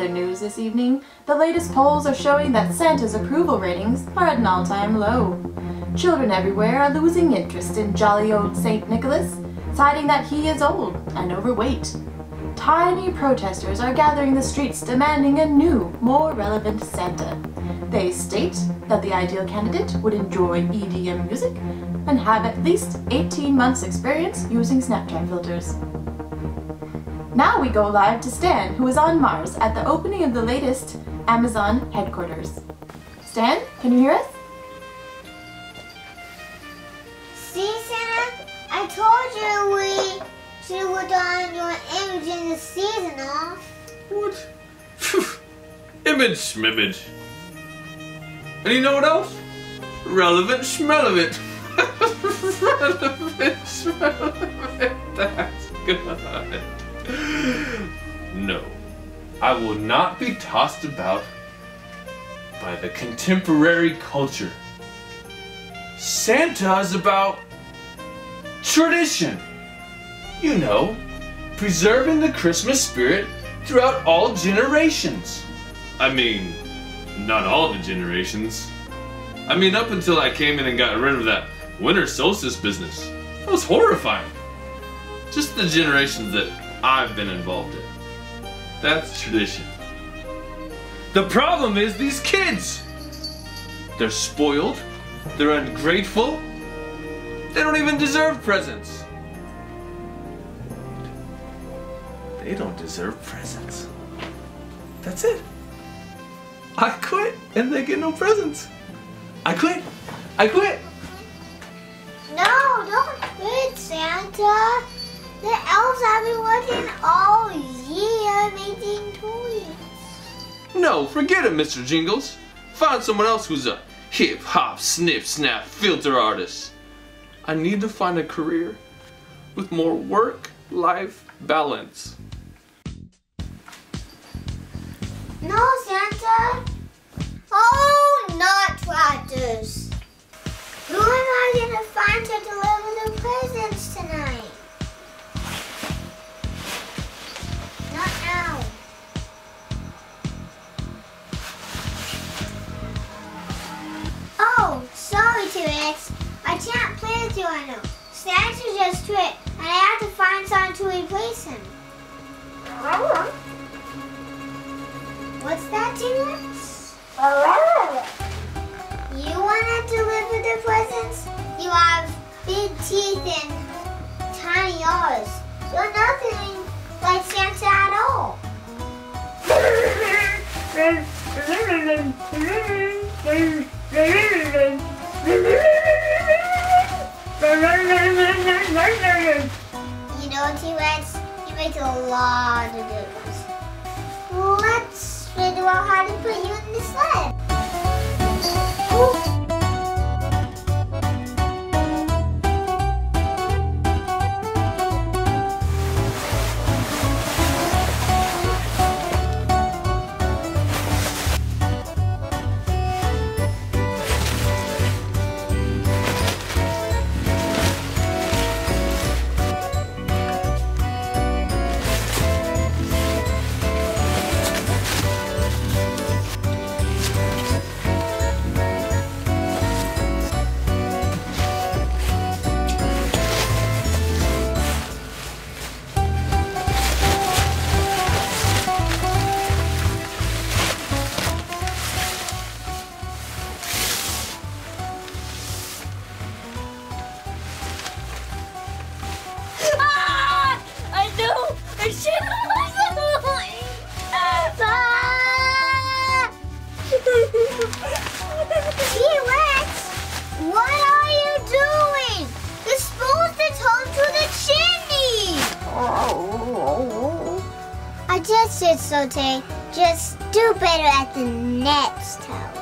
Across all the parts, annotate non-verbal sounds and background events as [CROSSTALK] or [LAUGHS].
other news this evening, the latest polls are showing that Santa's approval ratings are at an all-time low. Children everywhere are losing interest in jolly old St. Nicholas, citing that he is old and overweight. Tiny protesters are gathering the streets demanding a new, more relevant Santa. They state that the ideal candidate would enjoy EDM music and have at least 18 months experience using Snapchat filters. Now we go live to Stan, who is on Mars at the opening of the latest Amazon headquarters. Stan, can you hear us? See, Santa? I told you we should have done your image in the season off. What? [LAUGHS] Image schmimage. And you know what else? Relevant smell of it. [LAUGHS] Relevant smell of it. That's good. No, I will not be tossed about by the contemporary culture. Santa is about tradition. You know, preserving the Christmas spirit throughout all generations. I mean, not all the generations. I mean, up until I came in and got rid of that winter solstice business. That was horrifying. Just the generations that I've been involved in. That's tradition. The problem is these kids. They're spoiled, they're ungrateful, they don't even deserve presents. They don't deserve presents. That's it. I quit and they get no presents. I quit. I quit. No, don't quit, Santa. The elves have been working all year making toys. No, forget it, Mr. Jingles. Find someone else who's a hip hop snip snap filter artist. I need to find a career with more work life balance. No, Santa. Oh, not tractors. Who am I gonna find to deliver the presents tonight? Can't play with you right now. Santa just quit, and I have to find someone to replace him. What's that, T-Rex? You wanna deliver the presents? You have big teeth and tiny eyes. You're nothing like Santa at all. [LAUGHS] You know, T-Rex, you make a lot of difference. Let's figure out how to put you in the sled. So, Tay. Just do better at the next house.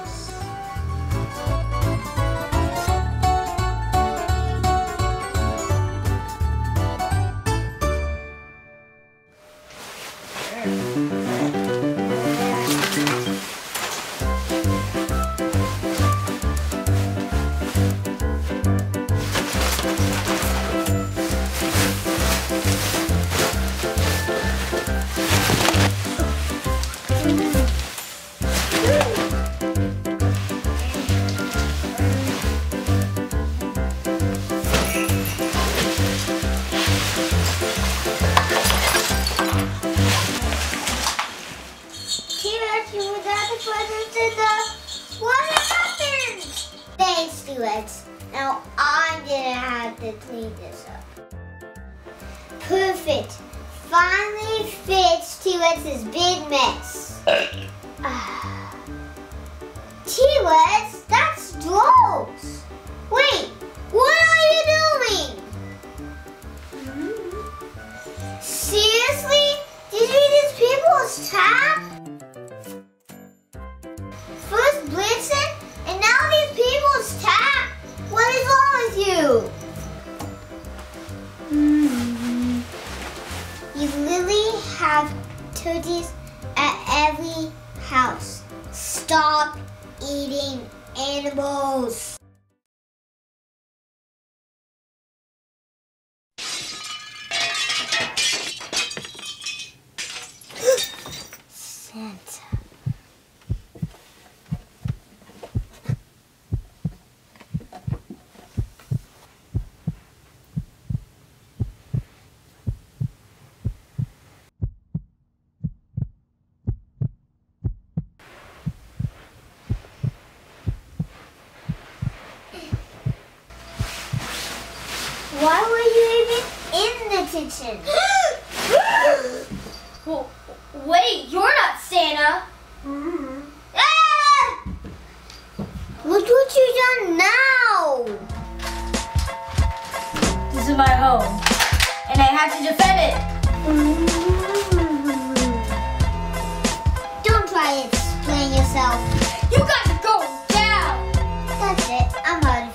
T-Rex. Now I'm gonna have to clean this up. Perfect. Finally fixed T-Rex's big mess. [SIGHS] T-Rex, that's drones. Wait, what are you doing? Mm-hmm. Seriously? Did you read these people's tab? Why were you even in the kitchen? [GASPS] Well, wait, you're not Santa. Ah! Look what you done now! This is my home, and I have to defend it. Don't try to explain yourself. You guys are going down. That's it. I'm out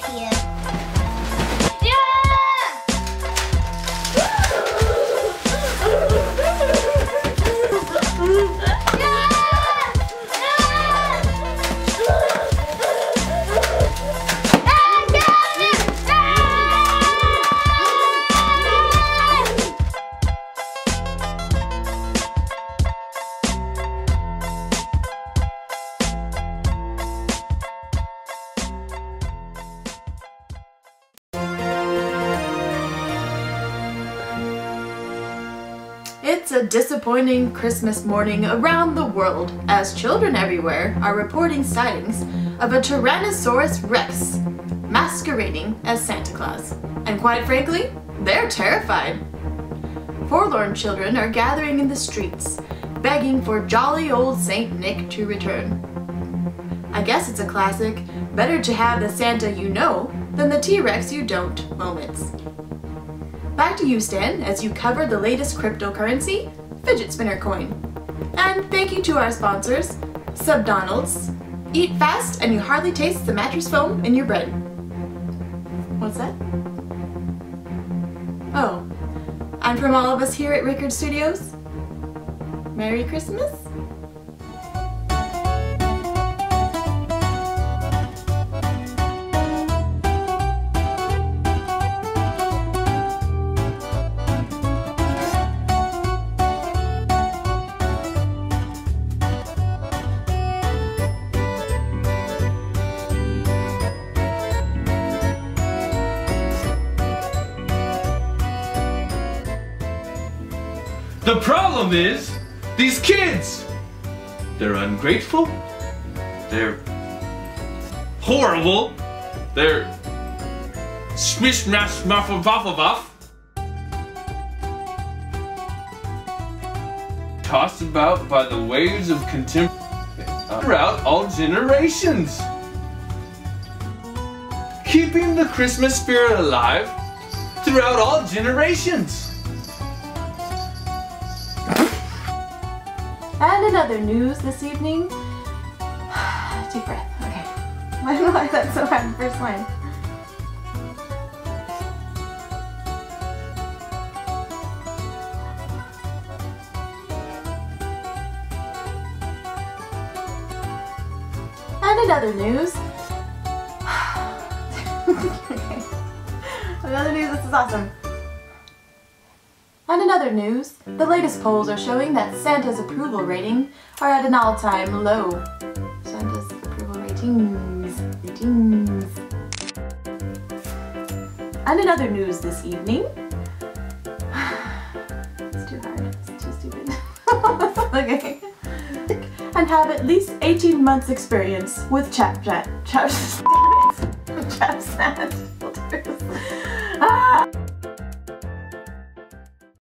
It's a disappointing Christmas morning around the world as children everywhere are reporting sightings of a Tyrannosaurus rex masquerading as Santa Claus. And quite frankly, they're terrified. Forlorn children are gathering in the streets, begging for jolly old Saint Nick to return. I guess it's a classic better to have the Santa you know than the T Rex you don't moments. Back to you, Stan, as you cover the latest cryptocurrency, Fidget Spinner Coin. And thank you to our sponsors, Subdonald's. Eat fast and you hardly taste the mattress foam in your bread. What's that? Oh, and from all of us here at Rickard Studios, Merry Christmas. The problem is these kids. They're ungrateful. They're horrible. They're smish mash muffle waffle wuff. Tossed about by the waves of contemporary throughout all generations. Keeping the Christmas spirit alive throughout all generations. In other news this evening, [SIGHS] deep breath, okay. [LAUGHS] Why do I that so hard first line? And in other news, [SIGHS] [LAUGHS] okay. [LAUGHS] In other news, this is awesome. And in other news, the latest polls are showing that Santa's approval rating are at an all-time low. Santa's approval ratings. Ratings. And in other news this evening, [SIGHS] it's too hard. It's too stupid. [LAUGHS] okay. and have at least 18 months experience with chap chat. Chap, [LAUGHS]